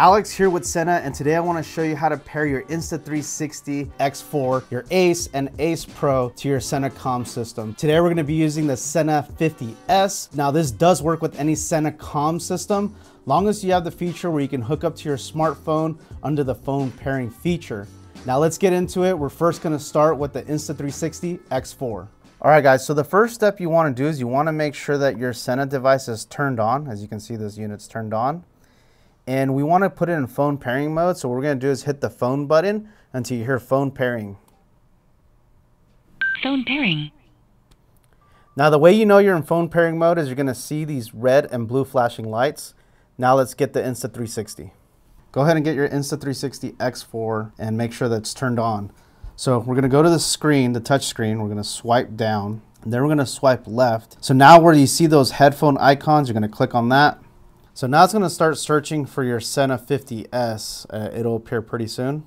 Alex here with Sena, and today I want to show you how to pair your Insta360 X4, your Ace and Ace Pro to your Sena comm system. Today we're going to be using the Sena 50S. Now this does work with any Sena comm system, long as you have the feature where you can hook up to your smartphone under the phone pairing feature. Now let's get into it. We're first going to start with the Insta360 X4. All right guys, so the first step you want to do is you want to make sure that your Sena device is turned on. As you can see, this unit's turned on and we want to put it in phone pairing mode. So what we're going to do is hit the phone button until you hear phone pairing. Phone pairing. Now the way you know you're in phone pairing mode is you're going to see these red and blue flashing lights. Now let's get the Insta360. Go ahead and get your Insta360 X4 and make sure that it's turned on. So we're going to go to the screen, the touch screen. We're going to swipe down. And then we're going to swipe left. So now where you see those headphone icons, you're going to click on that. So now it's going to start searching for your Sena 50S. Uh, it'll appear pretty soon.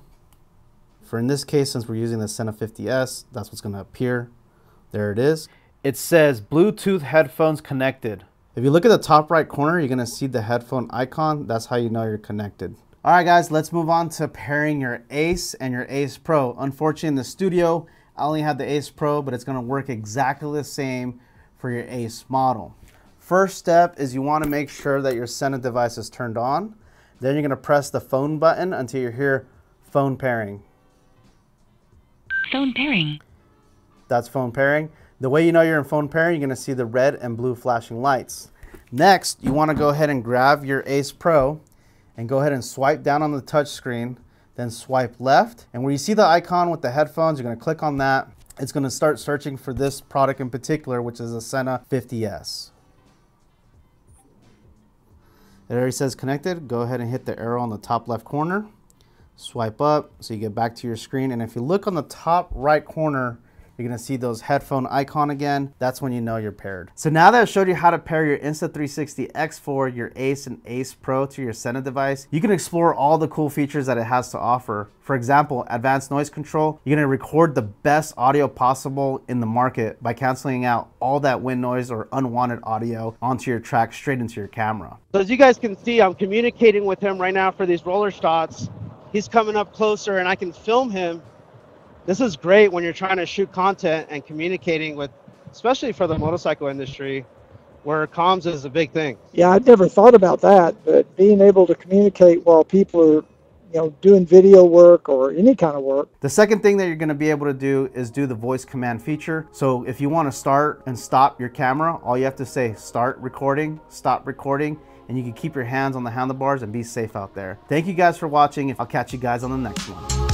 For in this case, since we're using the Sena 50S, that's what's going to appear. There it is. It says Bluetooth headphones connected. If you look at the top right corner, you're going to see the headphone icon. That's how you know you're connected. All right, guys, let's move on to pairing your Ace and your Ace Pro. Unfortunately, in the studio, I only have the Ace Pro, but it's going to work exactly the same for your Ace model. First step is you want to make sure that your Sena device is turned on. Then you're going to press the phone button until you hear phone pairing. Phone pairing. That's phone pairing. The way you know you're in phone pairing, you're going to see the red and blue flashing lights. Next, you want to go ahead and grab your Ace Pro and go ahead and swipe down on the touch screen, then swipe left. And where you see the icon with the headphones, you're going to click on that. It's going to start searching for this product in particular, which is a Sena 50S. It already says connected. Go ahead and hit the arrow on the top left corner. Swipe up so you get back to your screen. And if you look on the top right corner, you're gonna see those headphone icon again. That's when you know you're paired. So now that I showed you how to pair your Insta360 X4, your Ace and Ace Pro to your Sena device, you can explore all the cool features that it has to offer. For example, advanced noise control, you're gonna record the best audio possible in the market by canceling out all that wind noise or unwanted audio onto your track straight into your camera. So as you guys can see, I'm communicating with him right now for these roller shots. He's coming up closer and I can film him this is great when you're trying to shoot content and communicating with, especially for the motorcycle industry, where comms is a big thing. Yeah, I'd never thought about that, but being able to communicate while people are you know, doing video work or any kind of work. The second thing that you're gonna be able to do is do the voice command feature. So if you wanna start and stop your camera, all you have to say, start recording, stop recording, and you can keep your hands on the handlebars and be safe out there. Thank you guys for watching. I'll catch you guys on the next one.